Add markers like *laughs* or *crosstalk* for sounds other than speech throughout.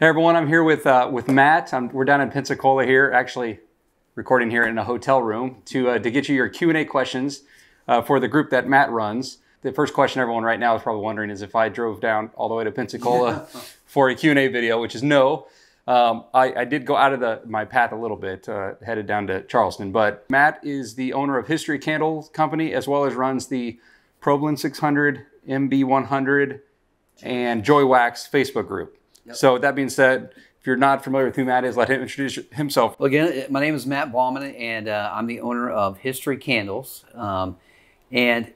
Hey everyone, I'm here with uh, with Matt. I'm, we're down in Pensacola here, actually recording here in a hotel room to uh, to get you your Q and A questions uh, for the group that Matt runs. The first question everyone right now is probably wondering is if I drove down all the way to Pensacola *laughs* for a Q and A video, which is no. Um, I, I, did go out of the, my path a little bit, uh, headed down to Charleston. But Matt is the owner of History Candle Company, as well as runs the ProBlend 600, MB100, and Joy Wax Facebook group. Yep. So that being said, if you're not familiar with who Matt is, let him introduce himself. Well, again, my name is Matt Bauman, and uh, I'm the owner of History Candles. Um, and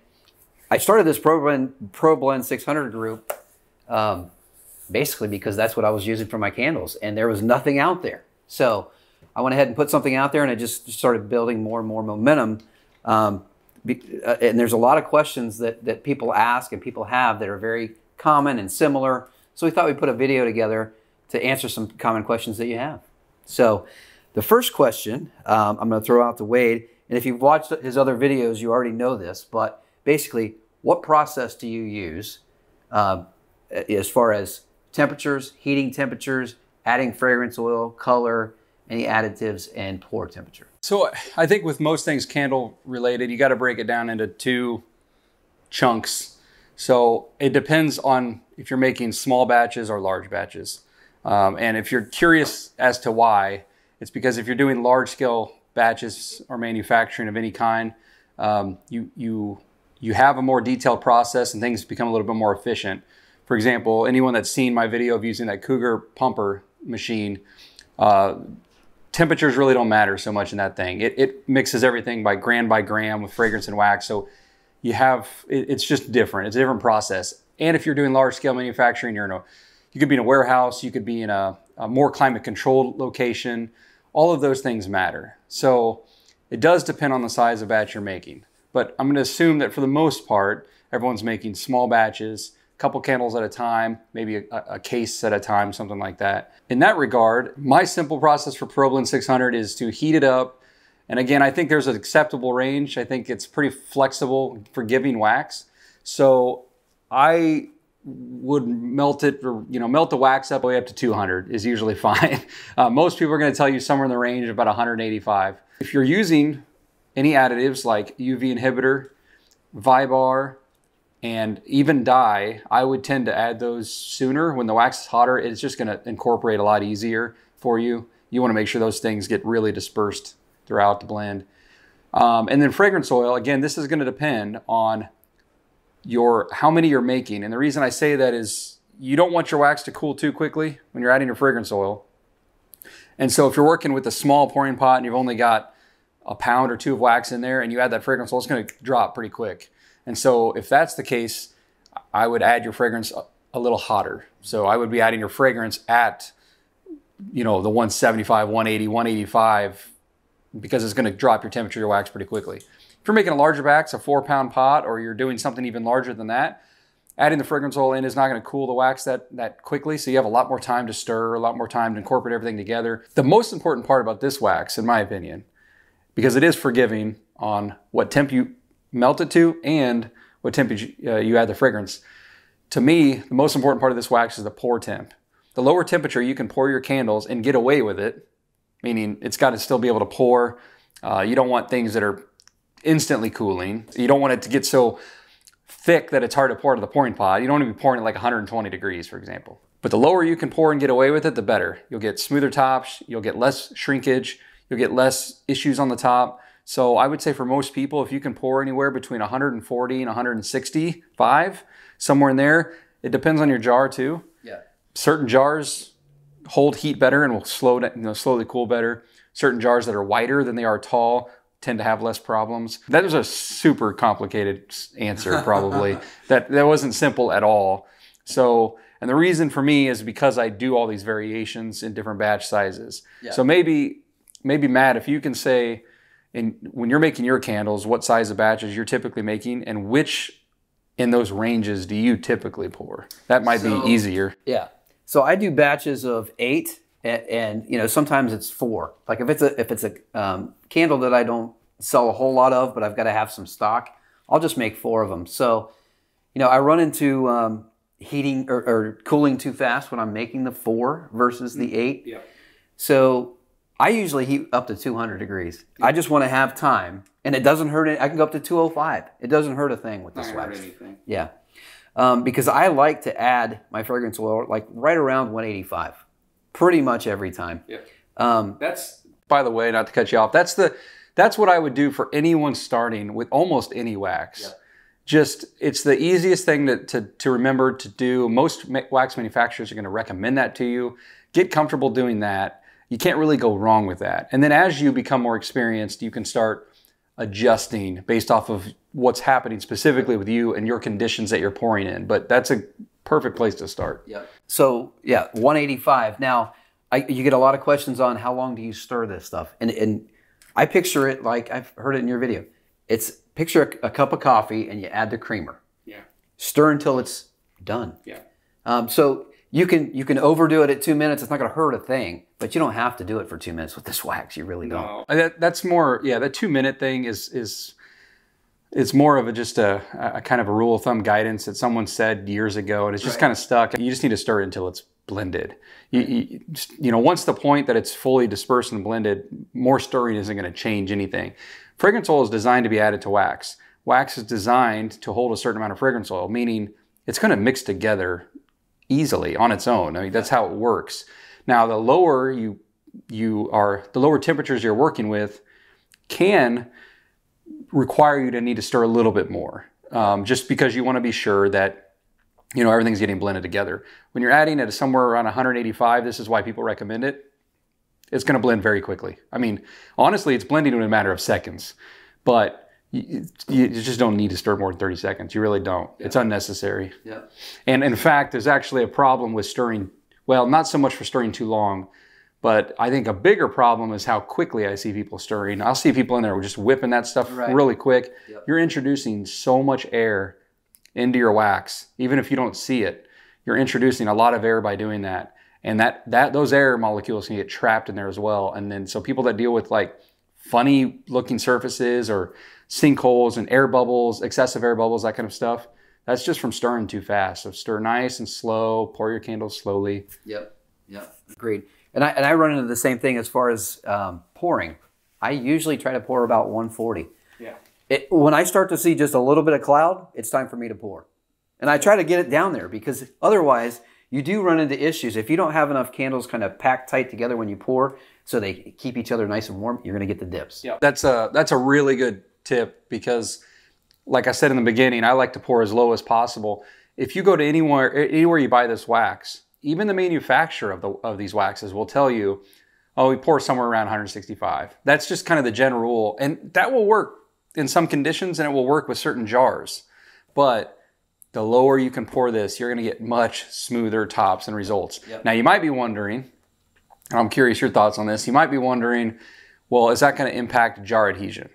I started this ProBlend, ProBlend 600 group um, basically because that's what I was using for my candles, and there was nothing out there. So I went ahead and put something out there, and I just started building more and more momentum. Um, uh, and there's a lot of questions that, that people ask and people have that are very common and similar. So we thought we'd put a video together to answer some common questions that you have. So the first question um, I'm going to throw out to Wade, and if you've watched his other videos, you already know this, but basically, what process do you use uh, as far as temperatures, heating temperatures, adding fragrance oil, color, any additives, and pour temperature? So I think with most things candle related, you got to break it down into two chunks. So it depends on if you're making small batches or large batches. Um, and if you're curious as to why, it's because if you're doing large scale batches or manufacturing of any kind, um, you, you, you have a more detailed process and things become a little bit more efficient. For example, anyone that's seen my video of using that Cougar pumper machine, uh, temperatures really don't matter so much in that thing. It, it, mixes everything by gram by gram with fragrance and wax. So you have, it, it's just different. It's a different process. And if you're doing large scale manufacturing, you're in a you could be in a warehouse, you could be in a, a more climate controlled location. All of those things matter. So it does depend on the size of batch you're making. But I'm going to assume that for the most part, everyone's making small batches, a couple candles at a time, maybe a, a, case at a time, something like that. In that regard, my simple process for ProBlend 600 is to heat it up. And again, I think there's an acceptable range. I think it's pretty flexible for giving wax. So I would melt it or you know melt the wax up way up to 200 is usually *laughs* fine. Uh, most people are going to tell you somewhere in the range of about 185 if you're using any additives like uv inhibitor Vybar, and even dye i would tend to add those sooner. When the wax is hotter it's just going to incorporate a lot easier for you. You want to make sure those things get really dispersed throughout the blend. Um, and then fragrance oil again this is going to depend on your how many you're making. And the reason I say that is you don't want your wax to cool too quickly when you're adding your fragrance oil. And so if you're working with a small pouring pot and you've only got a pound or two of wax in there and you add that fragrance oil, it's going to drop pretty quick. And so if that's the case, I would add your fragrance a little hotter. So I would be adding your fragrance at you know the 175, 180, 185 because it's going to drop your temperature your wax pretty quickly. If you're making a larger batch, a four pound pot, or you're doing something even larger than that, adding the fragrance oil in is not going to cool the wax that, that quickly. So you have a lot more time to stir, a lot more time to incorporate everything together. The most important part about this wax, in my opinion, because it is forgiving on what temp you melt it to and what temp you, uh, you add the fragrance. To me, the most important part of this wax is the pour temp. The lower temperature you can pour your candles and get away with it, meaning it's got to still be able to pour. Uh, you don't want things that are instantly cooling. You don't want it to get so thick that it's hard to pour to the pouring pot. You don't want to be pouring at like 120 degrees, for example. But the lower you can pour and get away with it, the better. You'll get smoother tops, you'll get less shrinkage, you'll get less issues on the top. So I would say for most people, if you can pour anywhere between 140 and 165, somewhere in there, it depends on your jar too. Yeah. Certain jars hold heat better and will slow, you know, slowly cool better. Certain jars that are wider than they are tall tend to have less problems. That was a super complicated answer, probably. *laughs* that that wasn't simple at all. So, and the reason for me is because I do all these variations in different batch sizes. Yeah. So maybe, maybe Matt, if you can say, in when you're making your candles, what size of batches you're typically making, and which in those ranges do you typically pour? That might so, be easier. Yeah. So I do batches of eight and, and, you know sometimes it's four. Like if it's a if it's a um, candle that I don't sell a whole lot of, but I've got to have some stock, I'll just make four of them. So, you know, I run into um, heating or, or cooling too fast when I'm making the four versus the eight. Yeah. So I usually heat up to 200 degrees. I just want to have time, and it doesn't hurt. It. I can go up to 205. It doesn't hurt a thing with this wax. anything. Yeah, um, because I like to add my fragrance oil like right around 185, pretty much every time. Yeah. Um, That's by the way, not to cut you off. That's the that's what I would do for anyone starting with almost any wax. Just it's the easiest thing to, to, to remember to do. Most wax manufacturers are going to recommend that to you. Get comfortable doing that. You can't really go wrong with that. And then as you become more experienced, you can start adjusting based off of what's happening specifically with you and your conditions that you're pouring in. But that's a perfect place to start. Yeah. So yeah, 185. Now, I, you get a lot of questions on how long do you stir this stuff, and and I picture it like I've heard it in your video. It's picture a, a cup of coffee and you add the creamer. Yeah. Stir until it's done. Yeah. Um, so you can you can overdo it at two minutes. It's not going to hurt a thing, but you don't have to do it for two minutes with this wax. You really don't. Uh, That, that's more, yeah. The two minute thing is is it's more of a just a, a kind of a rule of thumb guidance that someone said years ago, and it's just kind of stuck. You just need to stir it until it's blended. You, you, you know, once the point that it's fully dispersed and blended, more stirring isn't going to change anything. Fragrance oil is designed to be added to wax. Wax is designed to hold a certain amount of fragrance oil, meaning it's going to mix together easily on its own. I mean, that's how it works. Now, the lower you you are, the lower temperatures you're working with can require you to need to stir a little bit more, um, just because you want to be sure that you know everything's getting blended together. When you're adding it to somewhere around 185, this is why people recommend it. It's going to blend very quickly. I mean, honestly, it's blending in a matter of seconds, but you, you just don't need to stir more than 30 seconds. You really don't. It's unnecessary. Yeah. And in fact, there's actually a problem with stirring. Well, not so much for stirring too long, but I think a bigger problem is how quickly I see people stirring. I'll see people in there just whipping that stuff Right. really quick. Yep. You're introducing so much air into your wax, even if you don't see it. You're introducing a lot of air by doing that, and that that those air molecules can get trapped in there as well. And then so people that deal with like funny looking surfaces or sinkholes and air bubbles, excessive air bubbles, that kind of stuff. That's just from stirring too fast. So stir nice and slow. Pour your candles slowly. Yep. Yep. Agreed. And I and I run into the same thing as far as um, pouring. I usually try to pour about 140. Yeah. It, when I start to see just a little bit of cloud, it's time for me to pour. And I try to get it down there because otherwise you do run into issues. If you don't have enough candles kind of packed tight together when you pour so they keep each other nice and warm, you're going to get the dips. Yeah. That's a that's a really good tip because like I said in the beginning, I like to pour as low as possible. If you go to anywhere anywhere you buy this wax, even the manufacturer of the of these waxes will tell you, "Oh, we pour somewhere around 165." That's just kind of the general rule, and that will work in some conditions, and it will work with certain jars. But the lower you can pour this, you're going to get much smoother tops and results. Yep. Now, you might be wondering, and I'm curious your thoughts on this. You might be wondering, well, is that going to impact jar adhesion?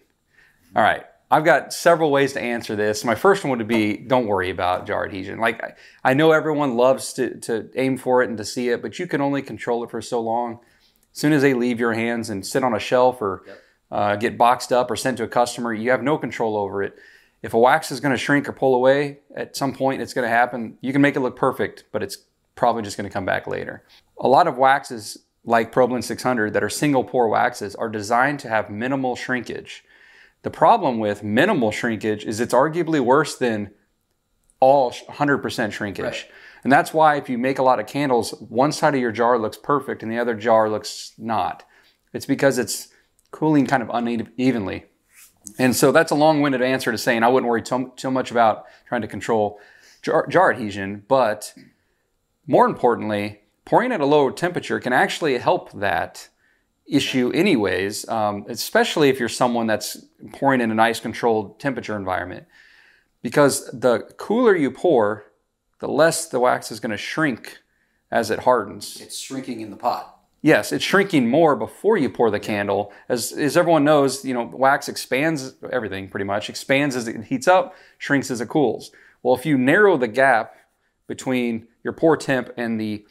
All right. I've got several ways to answer this. My first one would be don't worry about jar adhesion. Like, I, know everyone loves to, to aim for it and to see it, but you can only control it for so long. As soon as they leave your hands and sit on a shelf or uh, get boxed up or sent to a customer, you have no control over it. If a wax is going to shrink or pull away at some point, it's going to happen. You can make it look perfect, but it's probably just going to come back later. A lot of waxes, like ProBlend 600, that are single pore waxes, are designed to have minimal shrinkage. The problem with minimal shrinkage is it's arguably worse than all 100% shrinkage. Right. And that's why if you make a lot of candles, one side of your jar looks perfect and the other jar looks not. It's because it's cooling kind of unevenly. And so that's a long-winded answer to saying I wouldn't worry too, too much about trying to control jar, jar adhesion, but more importantly, pouring at a lower temperature can actually help that issue anyways, um, especially if you're someone that's pouring in a nice controlled temperature environment. Because the cooler you pour, the less the wax is going to shrink as it hardens. It's shrinking in the pot. Yes, it's shrinking more before you pour the candle. As, as everyone knows, you know, wax expands everything pretty much, expands as it heats up, shrinks as it cools. Well, if you narrow the gap between your pour temp and the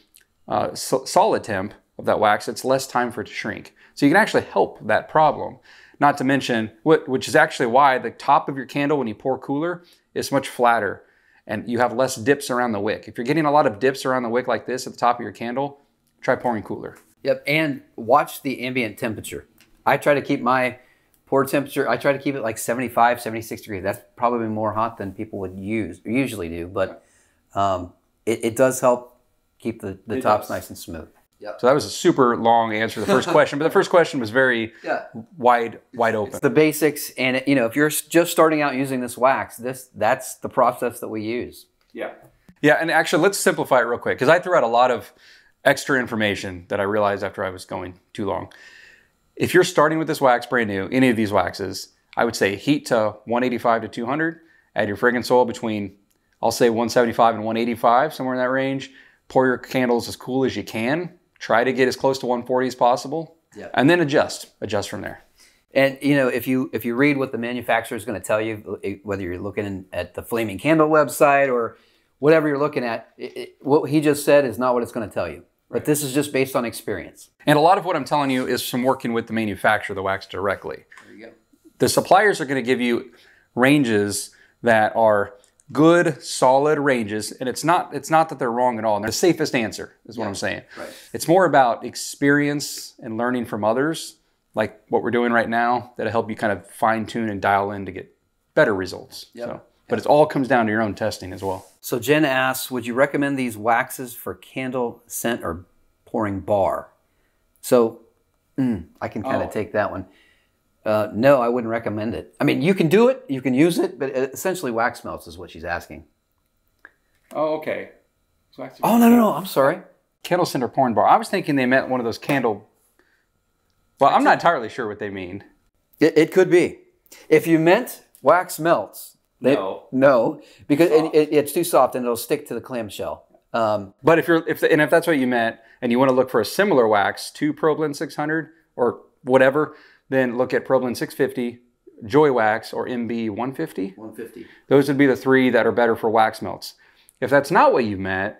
uh, so- solid temp of that wax, it's less time for it to shrink. So you can actually help that problem. Not to mention, what, which is actually why the top of your candle, when you pour cooler, is much flatter. and you have less dips around the wick. If you're getting a lot of dips around the wick like this at the top of your candle, try pouring cooler. Yep, and watch the ambient temperature. I try to keep my pour temperature, I try to keep it like 75, 76 degrees. That's probably more hot than people would use usually do, but um, it, it, does help keep the, the tops does. nice and smooth. Yep. So that was a super long answer to the first *laughs* question, but the first question was very yeah. wide wide open. It's the basics, and you know, if you're just starting out using this wax, this that's the process that we use. Yeah, yeah, and actually, let's simplify it real quick because I threw out a lot of extra information that I realized after I was going too long. If you're starting with this wax brand new, any of these waxes, I would say heat to 185 to 200. Add your fragrance oil between, I'll say 175 and 185, somewhere in that range. Pour your candles as cool as you can Try to get as close to 140 as possible, yep. and then adjust. Adjust from there. And you know, if you if you read what the manufacturer is going to tell you, eh, whether you're looking at the Flaming Candle website or whatever you're looking at, it, it, what he just said is not what it's going to tell you. But this is just based on experience. And a lot of what I'm telling you is from working with the manufacturer, the wax directly. There you go. The suppliers are going to give you ranges that are good, solid ranges. And it's not it's not that they're wrong at all. And they're the safest answer is what yeah, I'm saying. Right. It's more about experience and learning from others, like what we're doing right now, that'll help you kind of fine tune and dial in to get better results. Yep. So, but it all comes down to your own testing as well. So Jen asks, would you recommend these waxes for candle scent or pouring bar? So mm, I can kind of oh. take that one. Uh, no, I wouldn't recommend it. I mean, you can do it, you can use it, but essentially wax melts is what she's asking. Oh, okay. oh, no, no, no. I'm sorry. Candle center porn bar. I was thinking they meant one of those candle. Well, I'm not entirely sure what they mean. It, it could be. If you meant wax melts, they, no, no, because it, it, it's too soft and it'll stick to the clamshell. Um, but if you're if the, and if that's what you meant, and you want to look for a similar wax to ProBlend 600 or whatever, then look at ProBlend 650, Joy Wax, or MB 150. 150. Those would be the three that are better for wax melts. If that's not what you meant,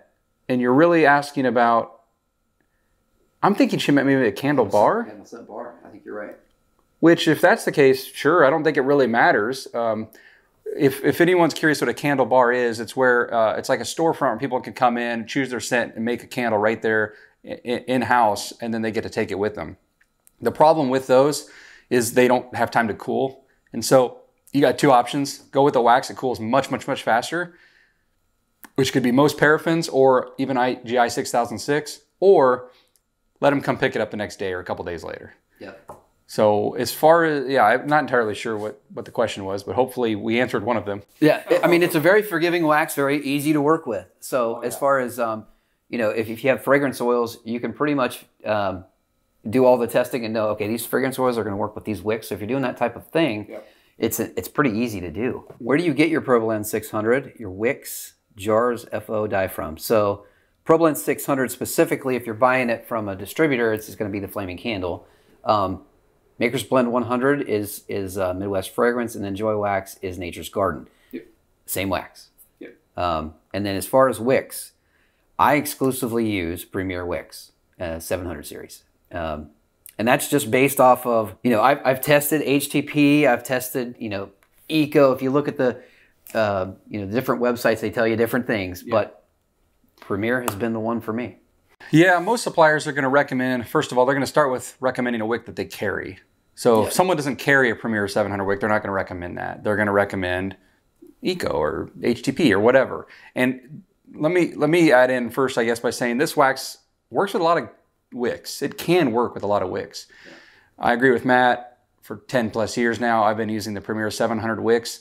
and you're really asking about, I'm thinking she meant maybe a candle bar. Candle scent bar. I think you're right. Which, if that's the case, sure. I don't think it really matters. Um, if, if anyone's curious what a candle bar is, it's where uh, it's like a storefront where people can come in, choose their scent, and make a candle right there in house, and then they get to take it with them. The problem with those is they don't have time to cool. And so you got two options. Go with the wax, it cools much, much, much faster, which could be most paraffins or even IGI 6006, or let them come pick it up the next day or a couple days later. Yep. So as far as yeah, I'm not entirely sure what, what the question was, but hopefully we answered one of them. Yeah, I mean it's a very forgiving wax, very easy to work with. So oh, yeah. as far as um, you know, if, if you have fragrance oils, you can pretty much um, do all the testing and know, okay, these fragrance oils are going to work with these wicks. So if you're doing that type of thing, yep. it's a, it's pretty easy to do. Where do you get your ProBlend 600? Your wicks, jars, FO dye from. So ProBlend 600 specifically, if you're buying it from a distributor, it's going to be the Flaming Candle. Um, Maker's Blend 100 is is uh, Midwest Fragrance, and then Joy Wax is Nature's Garden. Yep. Same wax. Yep. Um, and then as far as wicks, I exclusively use Premier Wicks, uh, 700 series. Um, and that's just based off of, you know, I've, I've tested HTP, I've tested, you know, Eco. If you look at the, uh, you know, different websites, they tell you different things, yeah. but Premier has been the one for me. Yeah, most suppliers are going to recommend, first of all, they're going to start with recommending a wick that they carry. So yeah. if someone doesn't carry a Premier 700 wick, they're not going to recommend that. They're going to recommend Eco or HTP or whatever. And let me let me add in first, I guess, by saying this wax works with a lot of wicks. It can work with a lot of wicks. Yeah. I agree with Matt. For 10 plus years now, I've been using the Premier 700 wicks.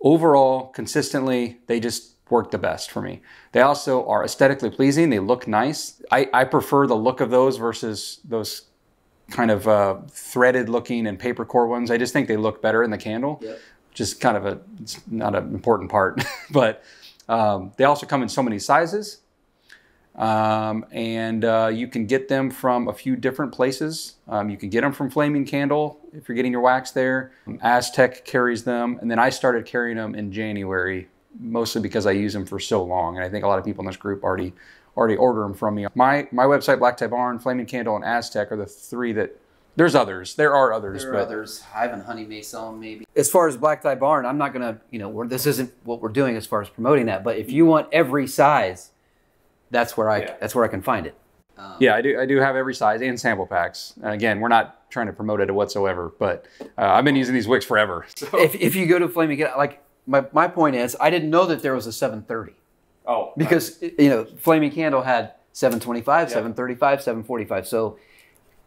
Overall, consistently, they just work the best for me. They also are aesthetically pleasing. They look nice. I, I prefer the look of those versus those kind of uh, threaded looking and paper core ones. I just think they look better in the candle, yep. is kind of a, it's not an important part. *laughs* but um, they also come in so many sizes. Um, and uh, you can get them from a few different places. Um, you can get them from Flaming Candle if you're getting your wax there. Aztec carries them, and then I started carrying them in January, mostly because I use them for so long, and I think a lot of people in this group already already order them from me. My my website, Black Tie Barn, Flaming Candle, and Aztec are the three that There's others. There are others, There are but others. Hive and Honey may sell them maybe. As far as Black Tie Barn, I'm not gonna, you know, we're, this isn't what we're doing as far as promoting that. But if you want every size, that's where I Yeah. that's where I can find it. yeah, I do. I do have every size and sample packs. And again, we're not trying to promote it whatsoever, but uh, I've been using these wicks forever. *laughs* So. If, if you go to Flaming Candle, like my, my point is, I didn't know that there was a 730 Oh, because you know Flaming Candle had 725, 735, 745. So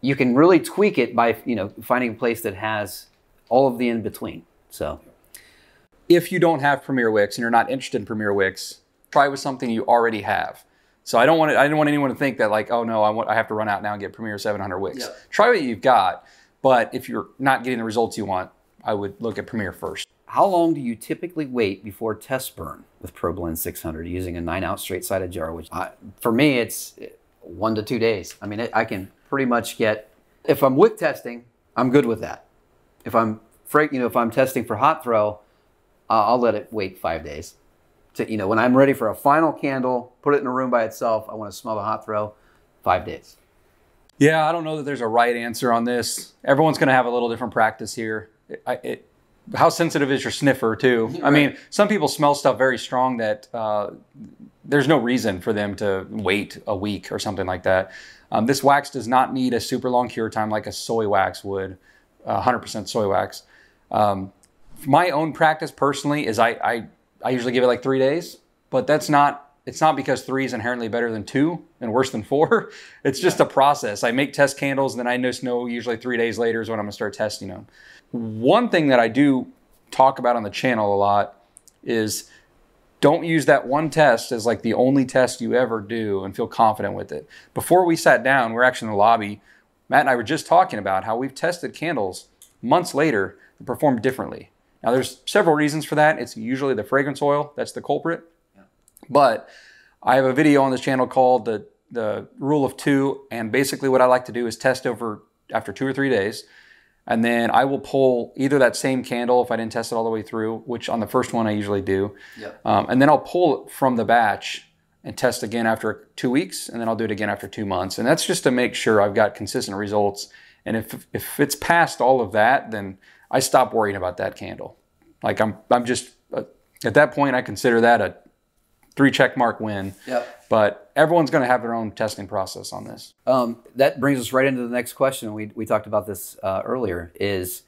you can really tweak it by you know finding a place that has all of the in between. So if you don't have Premier Wicks and you're not interested in Premier Wicks, try with something you already have. So I don't want it, I didn't want anyone to think that like, oh no, I want I have to run out now and get Premier 700 Wicks. Yeah. Try what you've got, but if you're not getting the results you want, I would look at Premier first. How long do you typically wait before test burn with ProBlend 600 using a nine ounce straight sided jar? Which I, for me, it's one to two days. I mean, it, I can pretty much get if I'm wick testing, I'm good with that. If I'm fra- you know, if I'm testing for hot throw, I'll, I'll let it wait five days. To you know, when I'm ready for a final candle, put it in a room by itself. I want to smell the hot throw. Five days. Yeah, I don't know that there's a right answer on this. Everyone's going to have a little different practice here. It, it, how sensitive is your sniffer too? *laughs* I mean, some people smell stuff very strong that uh, there's no reason for them to wait a week or something like that. Um, this wax does not need a super long cure time like a soy wax would, uh, 100% soy wax. Um, my own practice personally is I, I I usually give it like three days, but that's not it's not because three is inherently better than two and worse than four. *laughs* It's just a process. I make test candles, and then I just know usually three days later is when I'm gonna start testing them. One thing that I do talk about on the channel a lot is don't use that one test as like the only test you ever do and feel confident with it. Before we sat down, we are actually in the lobby. Matt and I were just talking about how we've tested candles months later that perform differently. Now, there's several reasons for that. It's usually the fragrance oil that's the culprit. But I have a video on this channel called the the rule of two, and basically what I like to do is test over after two or three days, and then I will pull either that same candle if I didn't test it all the way through, which on the first one I usually do, um, and then I'll pull it from the batch and test again after two weeks, and then I'll do it again after two months, and that's just to make sure I've got consistent results. And if if it's past all of that, then I stop worrying about that candle. Like I'm I'm just uh, at that point I consider that a three check mark win. Yep. But everyone's going to have their own testing process on this. Um, that brings us right into the next question. We, we talked about this uh, earlier. Is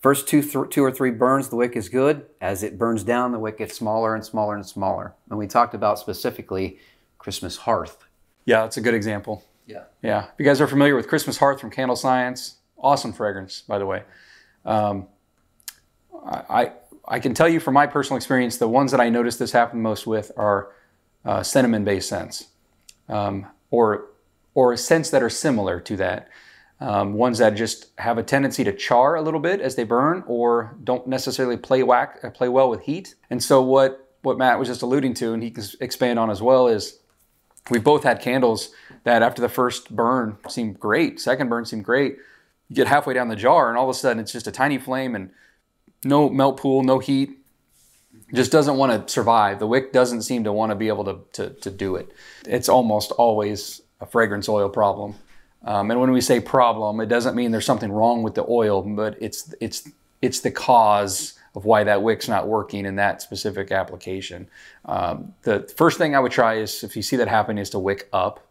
first two th- two or three burns, the wick is good. As it burns down, the wick gets smaller and smaller and smaller. And we talked about specifically Christmas hearth. Yeah, that's a good example. Yeah. Yeah. If you guys are familiar with Christmas Hearth from Candle Science, awesome fragrance, by the way. Um, I, I can tell you from my personal experience, the ones that I notice this happen most with are uh, cinnamon-based scents, um, or or scents that are similar to that. Um, ones that just have a tendency to char a little bit as they burn, or don't necessarily play whack uh, play well with heat. And so what what Matt was just alluding to, and he can expand on as well, is we've both had candles that after the first burn seemed great, second burn seemed great. You get halfway down the jar, and all of a sudden it's just a tiny flame and no melt pool, no heat. Just doesn't want to survive. The wick doesn't seem to want to be able to, to, to do it. It's almost always a fragrance oil problem. Um, and when we say problem, it doesn't mean there's something wrong with the oil, but it's it's it's the cause of why that wick's not working in that specific application. Um, the first thing I would try is if you see that happen is to wick up,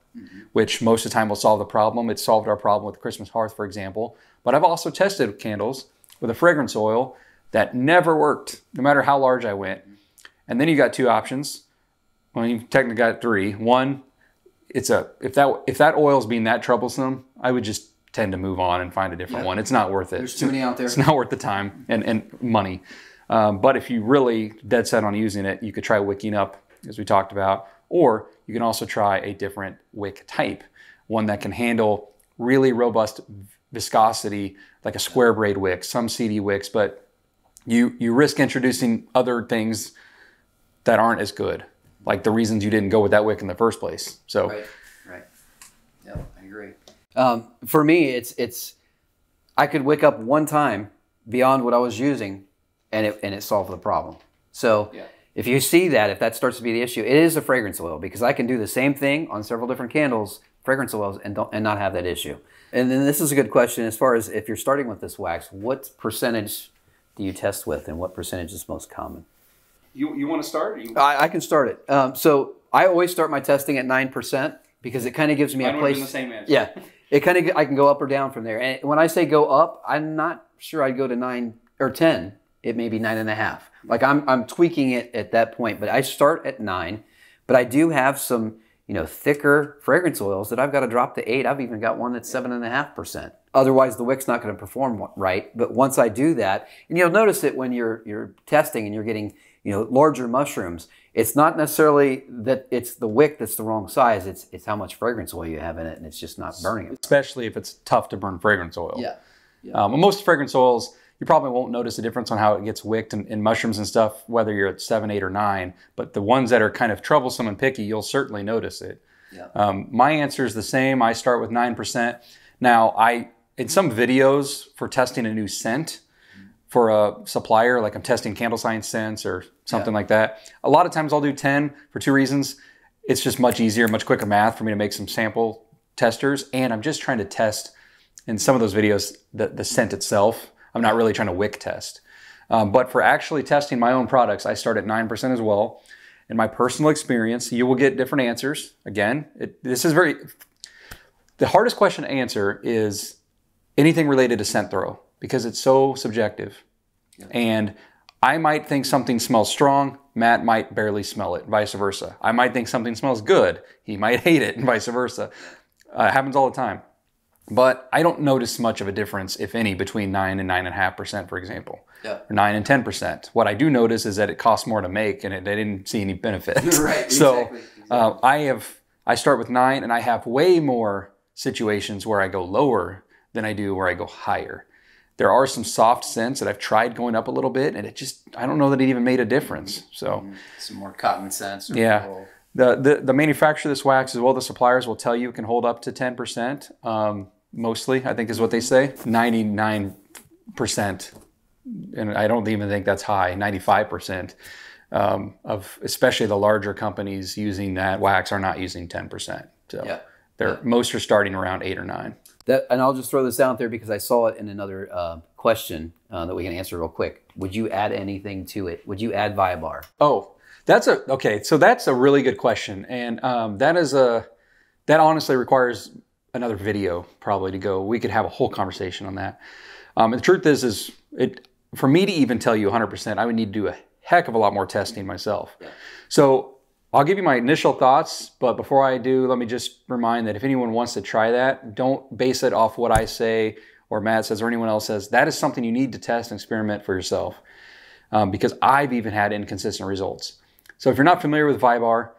which most of the time will solve the problem. It solved our problem with the Christmas hearth, for example. But I've also tested candles with a fragrance oil that never worked, no matter how large I went. And then you got two options. Well, you've technically got three. One, it's a if that if that oil's being that troublesome, I would just tend to move on and find a different one. It's not worth it. There's too many out there. *laughs* It's not worth the time and, and money. Um, but if you really dead set on using it, you could try wicking up, as we talked about, or you can also try a different wick type, one that can handle really robust viscosity, like a square braid wick, some CD wicks, but you you risk introducing other things that aren't as good, like the reasons you didn't go with that wick in the first place. So Right. Right. Yeah, I agree. Um, for me, it's it's I could wick up one time beyond what I was using, and it and it solved the problem. So Yeah. if you see that, if that starts to be the issue, it is a fragrance oil because I can do the same thing on several different candles fragrance oils and don't and not have that issue. And then this is a good question as far as if you're starting with this wax, what percentage do you test with, and what percentage is most common? You, you want to start? You... I, I can start it. Um, so I always start my testing at nine percent because it kind of gives me Mine a would've place. been the same answer. Yeah, it kind of I can go up or down from there. And when I say go up, I'm not sure I'd go to nine or ten. It may be nine and a half. Like I'm I'm tweaking it at that point, but I start at nine. But I do have some you know thicker fragrance oils that I've got to drop to eight. I've even got one that's seven and a half percent. Otherwise, the wick's not going to perform right. But once I do that, and you'll notice it when you're you're testing and you're getting you know larger mushrooms. It's not necessarily that it's the wick that's the wrong size. It's it's how much fragrance oil you have in it, and it's just not burning it. Especially if it's tough to burn fragrance oil. Yeah. Um, and most fragrance oils, you probably won't notice a difference on how it gets wicked in, in mushrooms and stuff, whether you're at seven, eight, or nine. But the ones that are kind of troublesome and picky, you'll certainly notice it. Yeah. Um, my answer is the same. I start with nine percent. Now, I in some videos for testing a new scent for a supplier, like I'm testing Candle Science scents or something like that. A lot of times I'll do ten for two reasons. It's just much easier, much quicker math for me to make some sample testers, and I'm just trying to test in some of those videos the, the scent itself. I'm not really trying to wick test. Um, but for actually testing my own products, I start at 9% as well. In my personal experience, you will get different answers. Again, it, this is very, the hardest question to answer is anything related to scent throw because it's so subjective. And I might think something smells strong, Matt might barely smell it, vice versa. I might think something smells good, he might *laughs* hate it, and vice versa. Uh, it happens all the time. But I don't notice much of a difference, if any, between nine and nine and a half percent, for example, Yeah. or nine and ten percent. What I do notice is that it costs more to make, and it, I didn't see any benefit. *laughs* Right, *laughs* so exactly, Uh, I have I start with nine, and I have way more situations where I go lower than I do where I go higher. There are some soft scents that I've tried going up a little bit, and it just I don't know that it even made a difference. So. Some more cotton scents. or Yeah. little- The, the the manufacturer of this wax as well the suppliers will tell you it can hold up to 10% um, mostly i think is what they say 99% and i don't even think that's high 95% um, of especially the larger companies using that wax are not using 10% so Yeah. they're most are starting around 8 or 9 That, and I'll just throw this out there because I saw it in another uh, question uh, that we can answer real quick. Would you add anything to it? Would you add Vybar? Oh, that's a okay. So that's a really good question, and um, that is a that honestly requires another video probably to go. We could have a whole conversation on that. Um, and the truth is, is it for me to even tell you 100, percent I would need to do a heck of a lot more testing myself. So I'll give you my initial thoughts, but before I do, let me just remind that if anyone wants to try that, don't base it off what I say or Matt says or anyone else says. That is something you need to test and experiment for yourself um, because I've even had inconsistent results. So if you're not familiar with Vybar,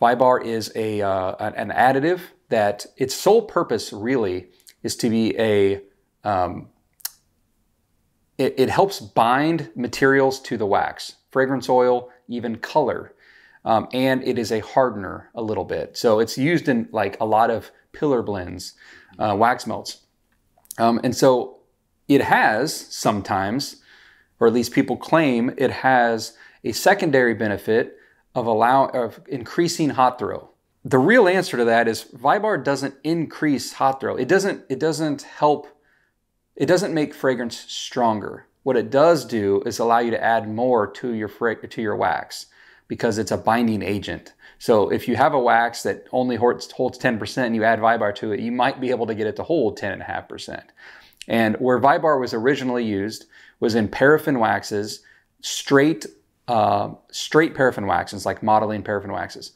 Vybar is a uh, an additive that its sole purpose really is to be a um, it, it helps bind materials to the wax, fragrance oil, even color, um, and it is a hardener a little bit. So it's used in like a lot of pillar blends, uh, wax melts, um, and so it has sometimes, or at least people claim, it has a secondary benefit of allow of increasing hot throw. The real answer to that is Vybar doesn't increase hot throw. It doesn't it doesn't help it doesn't make fragrance stronger. What it does do is allow you to add more to your to your wax because it's a binding agent. So if you have a wax that only holds, holds 10% and you add Vybar to it, you might be able to get it to hold 10.5%. And where Vybar was originally used was in paraffin waxes, straight uh, straight paraffin waxes, like modeling paraffin waxes.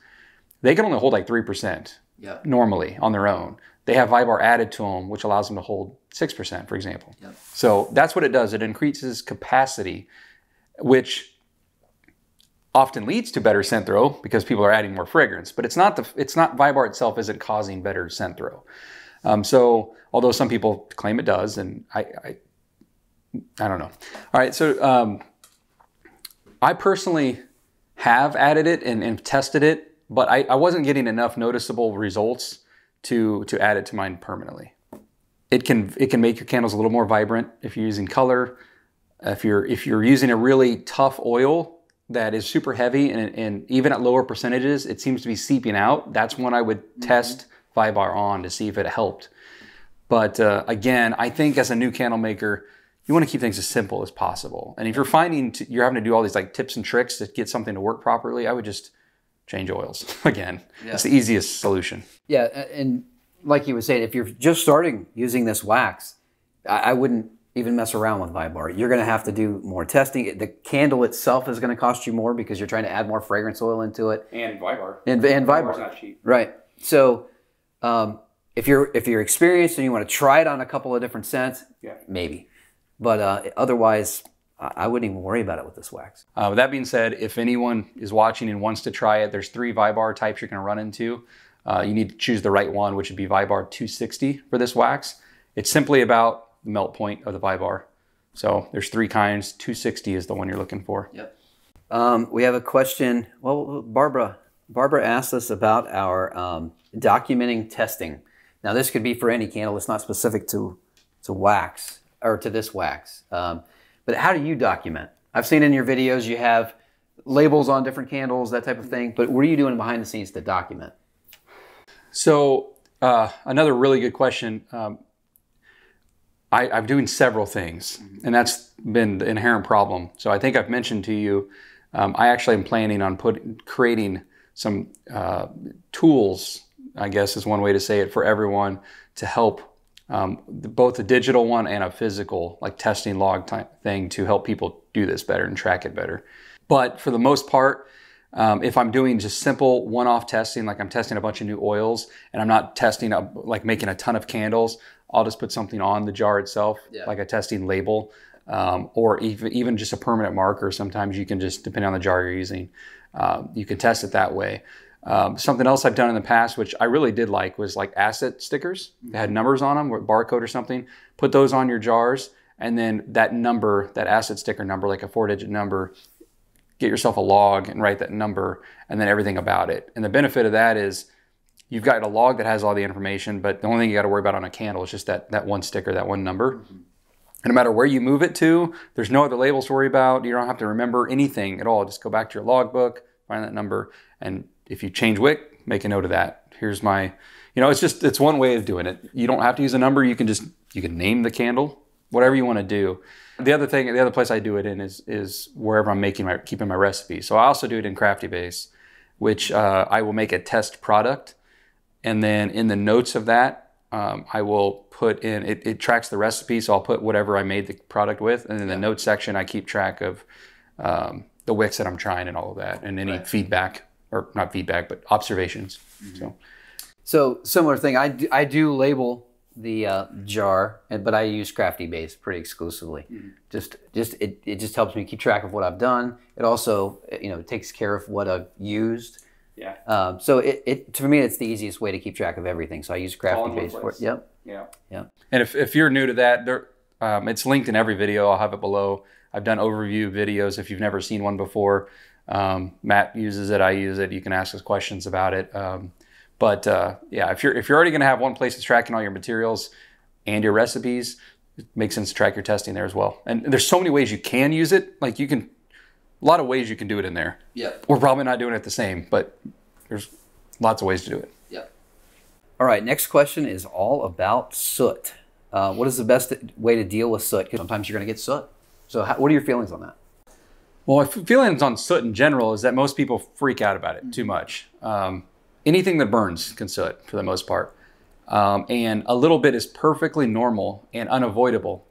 They can only hold like 3% Yeah. normally on their own. They have Vybar added to them, which allows them to hold 6%, for example. Yep. So that's what it does. It increases capacity, which often leads to better scent throw because people are adding more fragrance. But it's not the it's not Vybar itself isn't causing better scent throw. Um, so although some people claim it does, and I I, I don't know. All right, so um, I personally have added it and, and tested it, but I, I wasn't getting enough noticeable results to to add it to mine permanently. It can it can make your candles a little more vibrant if you're using color. If you're if you're using a really tough oil that is super heavy and, and even at lower percentages, it seems to be seeping out. That's when I would test Vybar on to see if it helped. But uh, again, I think as a new candle maker, you want to keep things as simple as possible. And if you're finding t- you're having to do all these like tips and tricks to get something to work properly, I would just change oils *laughs* again. It's the easiest solution. Yeah, and like you were saying, if you're just starting using this wax, I, I wouldn't even mess around with Vybar. You're going to have to do more testing. The candle itself is going to cost you more because you're trying to add more fragrance oil into it. And Vybar. And, and Vybar. cheap. Right. So, um, if you're if you're experienced and you want to try it on a couple of different scents, Yeah. maybe. But uh, otherwise, I I wouldn't even worry about it with this wax. Uh, with that being said, if anyone is watching and wants to try it, there's three Vybar types you're going to run into. Uh, you need to choose the right one, which would be Vybar 260 for this wax. It's simply about the melt point of the Vybar. So there's three kinds. 260 is the one you're looking for. Yep. Um, we have a question. Well, Barbara, Barbara asked us about our um, documenting testing. Now, this could be for any candle. It's not specific to to wax or to this wax. Um, but how do you document? I've seen in your videos you have labels on different candles, that type of thing. But what are you doing behind the scenes to document? So uh, another really good question. Um, I, I'm doing several things, and that's been the inherent problem. So I think I've mentioned to you, um, I actually am planning on putting creating some uh, tools. I guess is one way to say it for everyone to help um, both a digital one and a physical like testing log type thing to help people do this better and track it better. But for the most part, um, if I'm doing just simple one-off testing, like I'm testing a bunch of new oils and I'm not testing a, like making a ton of candles, I'll just put something on the jar itself, Yeah. like a testing label, um, or even even just a permanent marker. Sometimes you can just depending on the jar you're using, um, you can test it that way. Um, something else I've done in the past, which I really did like, was like asset stickers that had numbers on them, or barcode or something. Put those on your jars, and then that number, that asset sticker number, like a four-digit number, get yourself a log and write that number and then everything about it. And the benefit of that is you've got a log that has all the information, but the only thing you got to worry about on a candle is just that that one sticker, that one number. And no matter where you move it to, there's no other labels to worry about. You don't have to remember anything at all. Just go back to your logbook, find that number, and if you change wick, make a note of that. Here's my, you know, it's just it's one way of doing it. You don't have to use a number. You can just you can name the candle, whatever you want to do. The other thing, the other place I do it in is is wherever I'm making my keeping my recipe. So I also do it in CraftyBase, which uh, I will make a test product, and then in the notes of that, um, I will put in it, it tracks the recipe. So I'll put whatever I made the product with, and in the notes section, I keep track of um, the wicks that I'm trying and all of that, and any feedback or not feedback, but observations. So So similar thing. I do, I do label the uh, jar, but I use CraftyBase pretty exclusively. Just just it, it just helps me keep track of what I've done. It also you know takes care of what I've used. Yeah, Um, so it, it for me it's the easiest way to keep track of everything. So I use all Crafty in one Base for it. Yep. yeah. Yeah. And if, if you're new to that, there, um, it's linked in every video. I'll have it below. I've done overview videos if you've never seen one before. Um, Matt uses it. I use it. You can ask us questions about it. Um, but uh, yeah, if you're if you're already going to have one place that's tracking all your materials and your recipes, it makes sense to track your testing there as well. And there's so many ways you can use it. Like you can, a lot of ways you can do it in there. Yep. We're probably not doing it the same, but there's lots of ways to do it. Yep. All right. Next question is all about soot. Uh, what is the best way to deal with soot? Because sometimes you're going to get soot. So how, what are your feelings on that? Well, my feelings on soot in general is that most people freak out about it too much. Um, anything that burns can soot for the most part. Um, and a little bit is perfectly normal and unavoidable.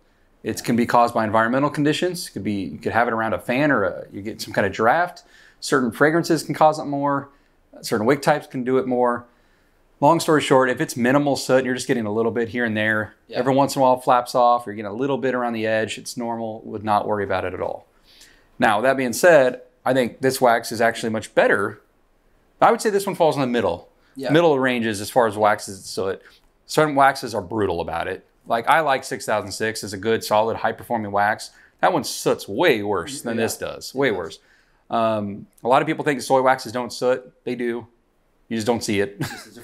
It can be caused by environmental conditions. It could be you could have it around a fan or a, you get some kind of draft. Certain fragrances can cause it more. Certain wick types can do it more. Long story short, if it's minimal soot and you're just getting a little bit here and there, Yeah. every once in a while it flaps off, or you're getting a little bit around the edge, it's normal. Would not worry about it at all. Now, that being said, I think this wax is actually much better. I would say this one falls in the middle. Yeah. Middle ranges as far as waxes. So it, certain waxes are brutal about it. Like I like 6006 is a good, solid, high performing wax. That one soots way worse than this does. Way worse. Um, a lot of people think soy waxes don't soot. They do. You just don't see it.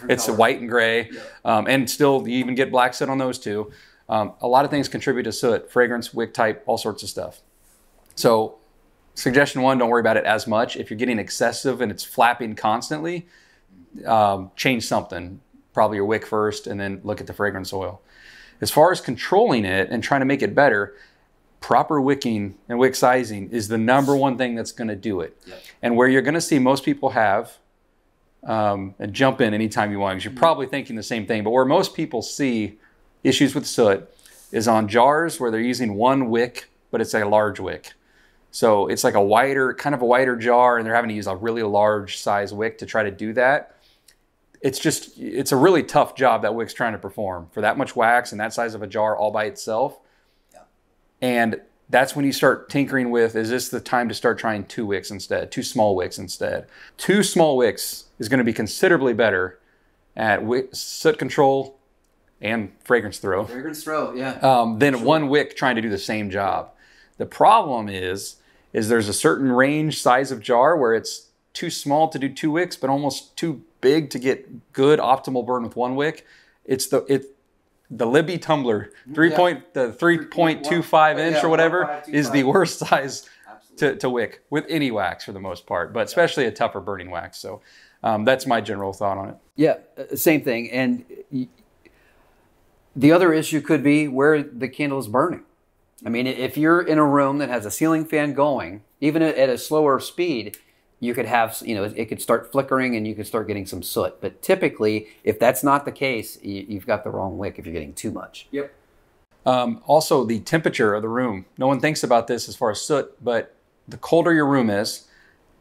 It's, *laughs* white and gray, um, and still you even get black soot on those too. Um, a lot of things contribute to soot, fragrance, wick type, all sorts of stuff. So, suggestion one: don't worry about it as much. If you're getting excessive and it's flapping constantly, um, change something. probably your wick first and then look at the fragrance oil. As far as controlling it and trying to make it better, proper wicking and wick sizing is the number one thing that's going to do it. Yep. And where you're going to see most people have, um, and jump in anytime you want because you're probably thinking the same thing, but where most people see issues with soot is on jars where they're using one wick, but it's a large wick. So it's like a wider, kind of a wider jar, and they're having to use a really large size wick to try to do that. It's just, it's a really tough job that wick's trying to perform for that much wax and that size of a jar all by itself. Yeah. And that's when you start tinkering with is this the time to start trying two wicks instead, two small wicks instead? Two small wicks is going to be considerably better at wick, soot control and fragrance throw Fragrance throw, yeah. um, than one wick trying to do the same job. The problem is, is there's a certain range size of jar where it's too small to do two wicks, but almost too big to get good optimal burn with one wick. It's the it the Libbey tumbler three Yeah. point the three point two five Yeah, inch or whatever 1.525. is the worst *laughs* size to, to wick with any wax for the most part, but especially a tougher burning wax. So um, that's my general thought on it. Yeah, uh, same thing. And the other issue could be where the candle is burning. I mean, if you're in a room that has a ceiling fan going, even at a slower speed, you could have, you know, it could start flickering and you could start getting some soot. But typically, if that's not the case, you, you've got the wrong wick if you're getting too much. Yep. Um, also, the temperature of the room. No one thinks about this as far as soot, but the colder your room is,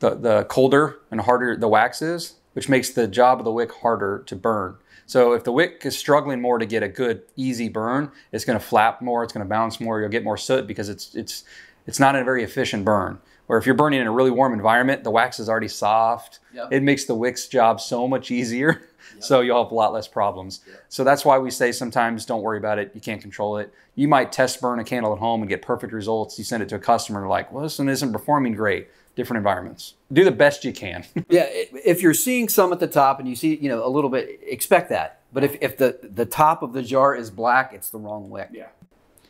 the, the colder and harder the wax is, which makes the job of the wick harder to burn. So if the wick is struggling more to get a good, easy burn, it's going to flap more, it's going to bounce more, you'll get more soot because it's it's it's not a very efficient burn. Where if you're burning in a really warm environment, the wax is already soft. Yep. It makes the wick's job so much easier. *laughs* So you'll have a lot less problems. So that's why we say sometimes don't worry about it. You can't control it. You might test burn a candle at home and get perfect results. You send it to a customer, like, well, this one isn't performing great. Different environments. Do the best you can. *laughs* Yeah, if you're seeing some at the top and you see, you know, a little bit, expect that. But if, if the, the top of the jar is black, it's the wrong wick. Yeah.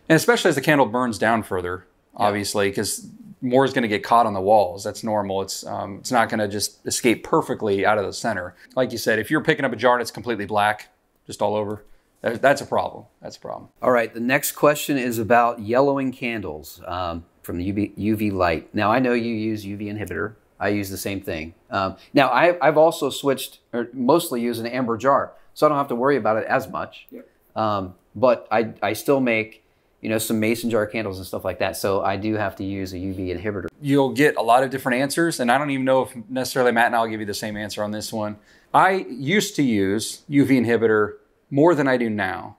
And especially as the candle burns down further, obviously, because more is going to get caught on the walls. That's normal. It's um, it's not going to just escape perfectly out of the center. Like you said, if you're picking up a jar and it's completely black, just all over, that, that's a problem. That's a problem. All right, the next question is about yellowing candles um, from the UV, UV light. Now, I know you use UV inhibitor. I use the same thing. Um, now, I, I've also switched, or mostly use an amber jar, so I don't have to worry about it as much. Yep. Um, but I, I still make, you know, some mason jar candles and stuff like that, so I do have to use a UV inhibitor. You'll get a lot of different answers, and I don't even know if necessarily Matt and I'll give you the same answer on this one. I used to use UV inhibitor more than I do now.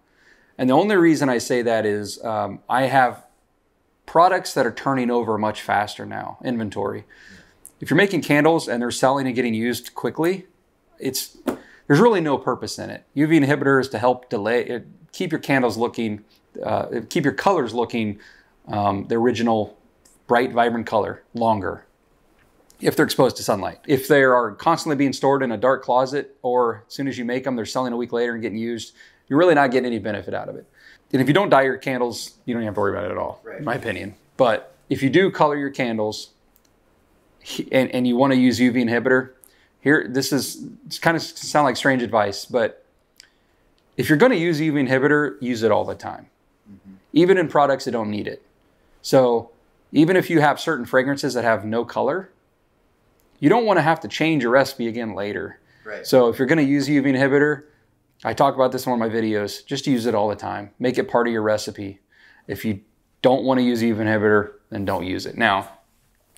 And the only reason I say that is um, I have products that are turning over much faster now, inventory. If you're making candles and they're selling and getting used quickly, it's there's really no purpose in it. UV inhibitor is to help delay, it, keep your candles looking, uh, keep your colors looking um, the original bright, vibrant color longer if they're exposed to sunlight. If they are constantly being stored in a dark closet, or as soon as you make them, they're selling a week later and getting used, you're really not getting any benefit out of it. And if you don't dye your candles, you don't have to worry about it at all, Right. in my opinion. But if you do color your candles and, and you want to use UV inhibitor, here, this is it's kind of sound like strange advice, but if you're going to use UV inhibitor, use it all the time, mm-hmm. even in products that don't need it. So even if you have certain fragrances that have no color, you don't want to have to change your recipe again later. Right. So if you're going to use UV inhibitor, I talk about this in one of my videos. Just use it all the time. Make it part of your recipe. If you don't want to use UV inhibitor, then don't use it. Now,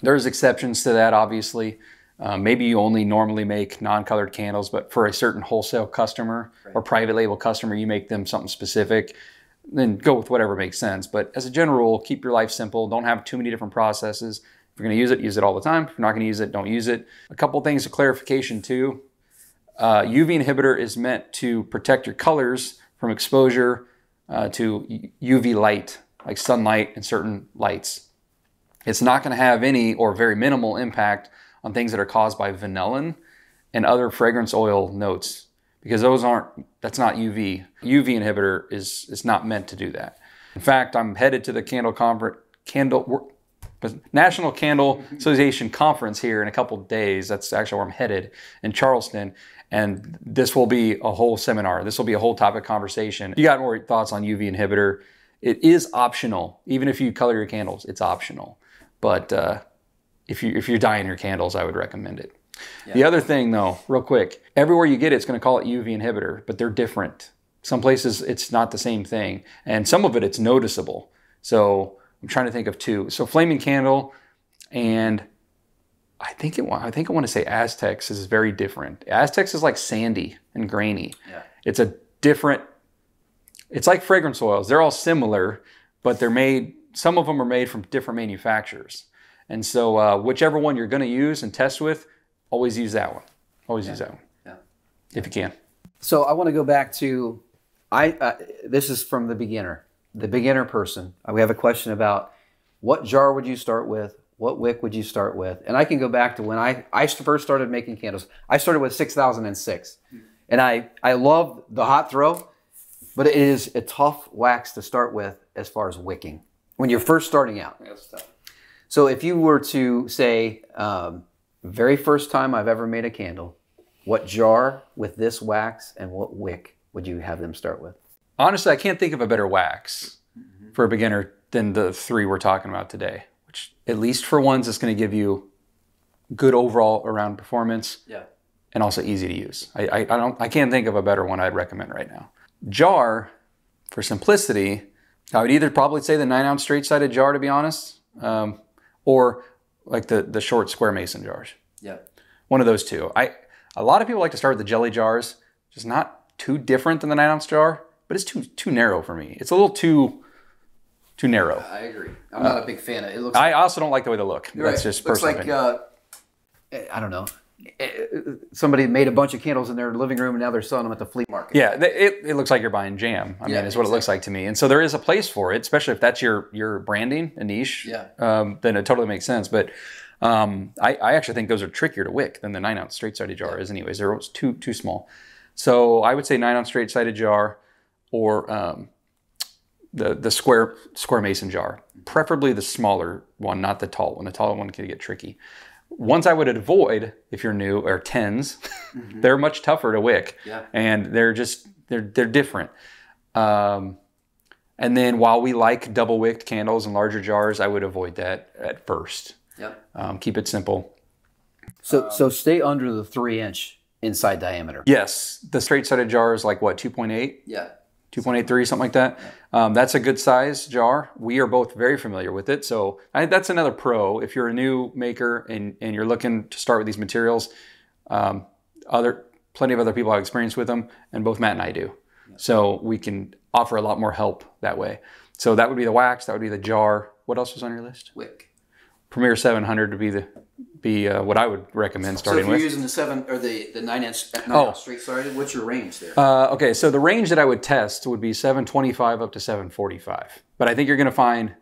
there's exceptions to that, obviously. Uh, maybe you only normally make non-colored candles, but for a certain wholesale customer or private label customer, you make them something specific. Then go with whatever makes sense. But as a general rule, keep your life simple. Don't have too many different processes. If you're going to use it, use it all the time. If you're not going to use it, don't use it. A couple things of clarification too. Uh, UV inhibitor is meant to protect your colors from exposure uh, to UV light, like sunlight and certain lights. It's not going to have any or very minimal impact on things that are caused by vanillin and other fragrance oil notes because those aren't that's not UV. UV inhibitor is is not meant to do that. In fact, I'm headed to the candle conference candle National Candle Association conference here in a couple days. That's actually where I'm headed in Charleston. And this will be a whole seminar. This will be a whole topic conversation. You got more thoughts on UV inhibitor? It is optional. Even if you color your candles, it's optional. But uh, if you if you're dyeing your candles, I would recommend it. The other thing, though, real quick, everywhere you get it, it's going to call it UV inhibitor, but they're different. Some places it's not the same thing, and some of it it's noticeable. So I'm trying to think of two. So flaming candle, and I think it. I think I want to say Aztecs is very different. Aztecs is like sandy and grainy. Yeah. It's a different. It's like fragrance oils. They're all similar, but they're made. Some of them are made from different manufacturers, and so uh, whichever one you're going to use and test with, always use that one. Always use that one. Yeah. If you can. So I want to go back to, I. Uh, this is from the beginner, the beginner person. We have a question about what jar would you start with? What wick would you start with? And I can go back to when I I first started making candles. I started with 6006, and I I love the hot throw, but it is a tough wax to start with as far as wicking when you're first starting out. That's tough. So if you were to say, um, very first time I've ever made a candle, what jar with this wax and what wick would you have them start with? Honestly, I can't think of a better wax for a beginner than the three we're talking about today. Which, at least for ones, is going to give you good overall around performance Yeah. and also easy to use. I, I, I don't I can't think of a better one I'd recommend right now. Jar, for simplicity, I would either probably say the nine ounce straight sided jar to be honest, um, or like the the short square mason jars. Yeah. One of those two. I a lot of people like to start with the jelly jars, just not too different than the nine ounce jar, but it's too too narrow for me. It's a little too too narrow. I agree. I'm not a big fan of it. It looks I also don't like the way they look. You're That's right. just looks personal. like uh, I don't know. Somebody made a bunch of candles in their living room and now they're selling them at the flea market. Yeah, it, it looks like you're buying jam. I Yeah, mean, it's what it looks like to me. And so there is a place for it, especially if that's your your branding, a niche. Yeah. Um, then it totally makes sense. But um, I, I actually think those are trickier to wick than the nine ounce straight sided jar is. Anyways, they're too too small. So I would say nine ounce straight sided jar, or um, the the square square mason jar, preferably the smaller one, not the tall one. The tall one can get tricky. Ones I would avoid if you're new are 10s. *laughs* they're much tougher to wick, Yeah. and they're just they're they're different. Um, and then while we like double wicked candles and larger jars, I would avoid that at first. Yep. Um, keep it simple. So so stay under the three inch inside diameter. Yes, the straight sided jar is like what 2.8, Yeah. 2.83, something like that. Um, that's a good size jar. We are both very familiar with it. So I, that's another pro. If you're a new maker and, and you're looking to start with these materials, um, other plenty of other people have experience with them, and both Matt and I do. So we can offer a lot more help that way. So that would be the wax. That would be the jar. What else was on your list? Wick. Premier 700 would be the be uh, what I would recommend starting with. So if you're with. using the seven or the, the nine inch nine Oh. straight sided, what's your range there? Uh, okay, so the range that I would test would be 725 up to 745. But I think you're going to find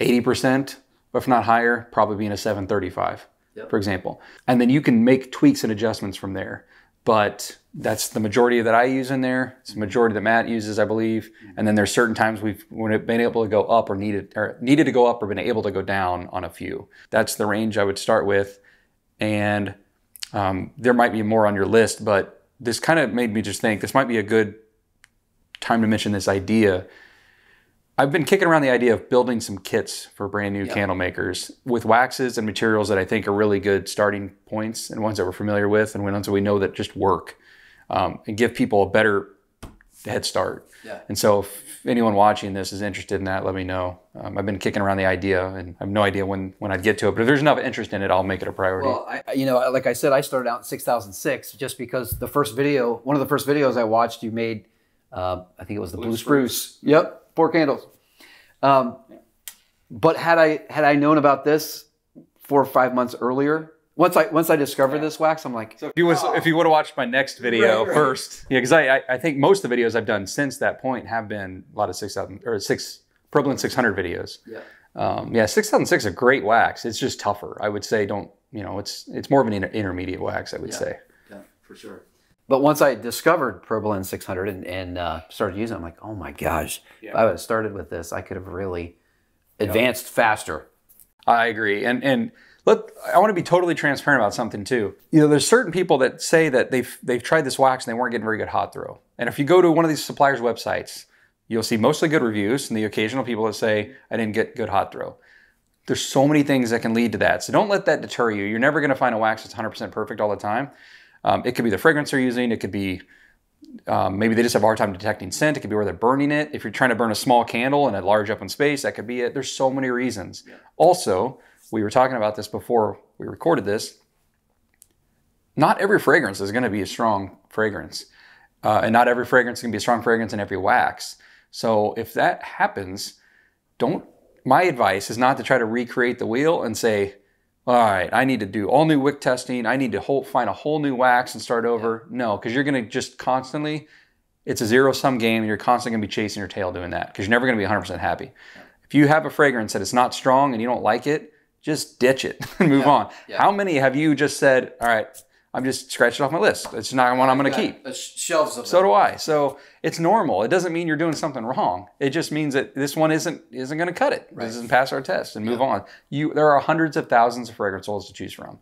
80%, if not higher, probably being a 735, Yep. for example. And then you can make tweaks and adjustments from there. But that's the majority that I use in there. It's the majority that Matt uses, I believe. And then there's certain times we've been able to go up or needed or needed to go up or been able to go down on a few. That's the range I would start with. And um, there might be more on your list, but this kind of made me just think this might be a good time to mention this idea. I've been kicking around the idea of building some kits for brand new candle makers with waxes and materials that I think are really good starting points and ones that we're familiar with and ones that we know that just work um, and give people a better head start. Yeah. And so if anyone watching this is interested in that, let me know. Um, I've been kicking around the idea and I have no idea when, when I'd get to it, but if there's enough interest in it, I'll make it a priority. Well, I, you know, like I said, I started out in 6006 just because the first video, one of the first videos I watched, you made, uh, I think it was the Blue, Spruce. Yep, four candles. Um, but had I had I known about this four or five months earlier, once I once I discovered this wax, I'm like, If you was, if you would have watched my next video Right, right. first, yeah, because I, I I think most of the videos I've done since that point have been a lot of six thousand or six ProBlend six hundred videos. yeah, Um, yeah, six thousand six is a great wax. It's just tougher. I would say don't you know it's it's more of an inter- intermediate wax. I would say. yeah, for sure. But once I discovered ProBlend 600 and, and uh, started using it, I'm like, oh my gosh, if I would have started with this, I could have really advanced faster. I agree. And and look, I want to be totally transparent about something too. You know, there's certain people that say that they've they've tried this wax and they weren't getting very good hot throw. And if you go to one of these suppliers' websites, you'll see mostly good reviews and the occasional people that say I didn't get good hot throw. There's so many things that can lead to that. So don't let that deter you. You're never going to find a wax that's 100% perfect all the time. Um, it could be the fragrance they're using. It could be um, maybe they just have a hard time detecting scent. It could be where they're burning it. If you're trying to burn a small candle in a large open space, that could be it. There's so many reasons. Also, we were talking about this before we recorded this. Not every fragrance is going to be a strong fragrance, uh, and not every fragrance can be a strong fragrance in every wax. So if that happens, don't. My advice is not to try to recreate the wheel and say, all right, I need to do all new wick testing. I need to whole, find a whole new wax and start over. No, because you're going to just constantly, it's a zero sum game. And you're constantly going to be chasing your tail doing that because you're never going to be 100% happy. If you have a fragrance that is not strong and you don't like it, just ditch it *laughs* and move yeah. on. Yeah. How many have you just said, all right, I'm just scratching off my list. It's not one I'm going to keep. Shelves of So them. do I. So it's normal. It doesn't mean you're doing something wrong. It just means that this one isn't isn't going to cut it. Right. This doesn't pass our test and move yeah. on. You there are hundreds of thousands of fragrance oils to choose from.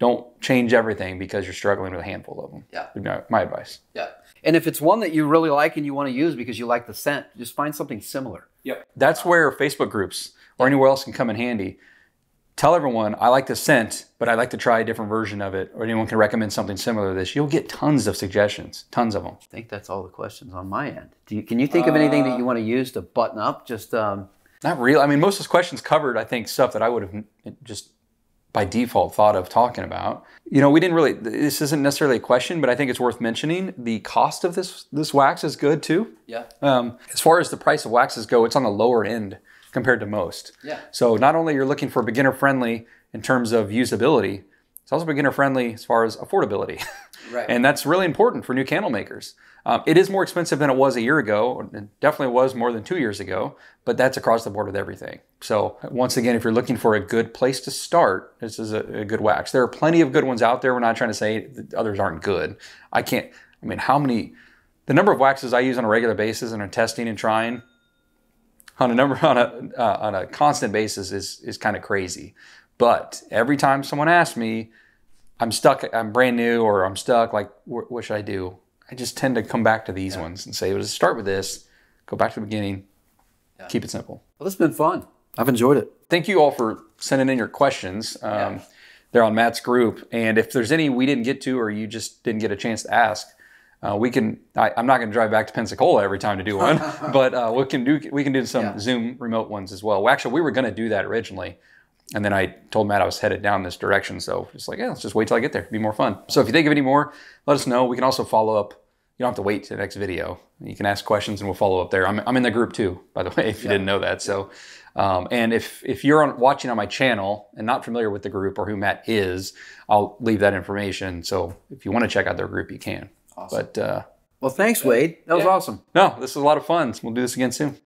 Don't change everything because you're struggling with a handful of them. Yeah. My advice. Yeah. And if it's one that you really like and you want to use because you like the scent, just find something similar. Yep. That's where Facebook groups or anywhere else can come in handy tell everyone I like the scent, but I'd like to try a different version of it, or anyone can recommend something similar to this, you'll get tons of suggestions, tons of them. I think that's all the questions on my end. You, can you think of anything that you want to use to button up? Just um... not real. I mean, most of those questions covered, I think, stuff that I would have just by default thought of talking about. You know, we didn't really. This isn't necessarily a question, but I think it's worth mentioning. The cost of this this wax is good too. Yeah. Um, as far as the price of waxes go, it's on the lower end compared to most. Yeah. So not only you're looking for beginner friendly in terms of usability, it's also beginner friendly as far as affordability. *laughs* Right. and that's really important for new candle makers. Um, it is more expensive than it was a year ago. It definitely was more than two years ago, but that's across the board with everything. So once again, if you're looking for a good place to start, this is a, a good wax. There are plenty of good ones out there. We're not trying to say that others aren't good. I can't. I mean, how many? The number of waxes I use on a regular basis and are testing and trying on a number *laughs* on a uh, on a constant basis is is kind of crazy. But every time someone asks me, I'm stuck, I'm brand new, or I'm stuck, like what, what should I do? I just tend to come back to these yeah. ones and say, well, start with this, go back to the beginning, yeah. keep it simple. Well, this has been fun. I've enjoyed it. Thank you all for sending in your questions. Um, yeah. They're on Matt's group, and if there's any we didn't get to, or you just didn't get a chance to ask, uh, we can. I, am not going to drive back to Pensacola every time to do one, *laughs* *laughs* but uh, we can do we can do some yeah. Zoom remote ones as well. well actually, we were going to do that originally, and then I told Matt I was headed down this direction. So it's like, yeah, let's just wait till I get there. It'd be more fun. So if you think of any more, let us know. We can also follow up. You don't have to wait to the next video. You can ask questions and we'll follow up there. I'm, I'm in the group too, by the way, *laughs* if you yeah. didn't know that. So, um, and if if you're on, watching on my channel and not familiar with the group or who Matt is, I'll leave that information. So if you want to check out their group, you can. Awesome. But uh, well, thanks, Wade. That was yeah. awesome. No, this was a lot of fun. We'll do this again soon.